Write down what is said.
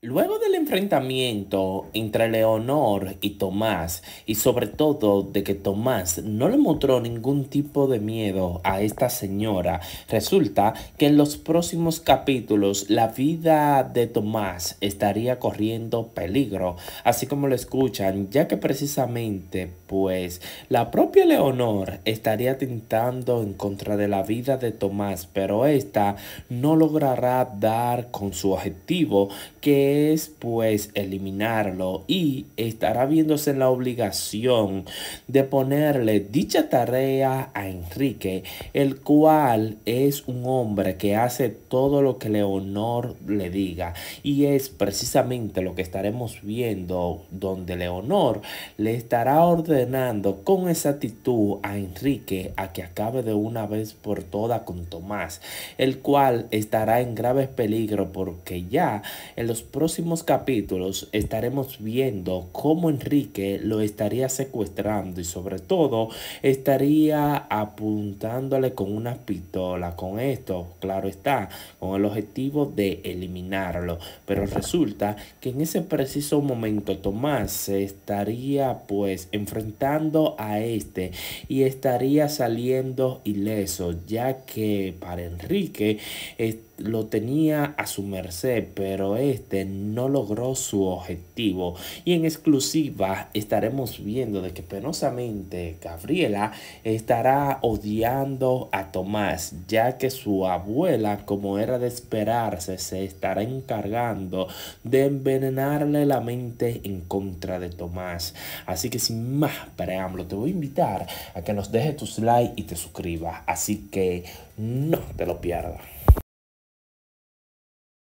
Luego del enfrentamiento entre Leonor y Tomás, y sobre todo de que Tomás no le mostró ningún tipo de miedo a esta señora, resulta que en los próximos capítulos la vida de Tomás estaría corriendo peligro, así como lo escuchan, ya que precisamente pues la propia Leonor estaría tentando en contra de la vida de Tomás, pero esta no logrará dar con su objetivo que es pues eliminarlo y estará viéndose en la obligación de ponerle dicha tarea a Enrique, el cual es un hombre que hace todo lo que Leonor le diga. Y es precisamente lo que estaremos viendo donde Leonor le estará ordenando con exactitud a Enrique a que acabe de una vez por todas con Tomás, el cual estará en grave peligro porque ya en los próximos capítulos estaremos viendo cómo Enrique lo estaría secuestrando y sobre todo estaría apuntándole con una pistola. Con esto, claro está, con el objetivo de eliminarlo. Pero resulta que en ese preciso momento Tomás se estaría pues enfrentando a este y estaría saliendo ileso ya que para Enrique lo tenía a su merced, pero este no logró su objetivo. Y en exclusiva estaremos viendo de que penosamente Gabriela estará odiando a Tomás, ya que su abuela, como era de esperarse, se estará encargando de envenenarle la mente en contra de Tomás. Así que sin más preámbulo, te voy a invitar a que nos dejes tus likes y te suscribas. Así que no te lo pierdas.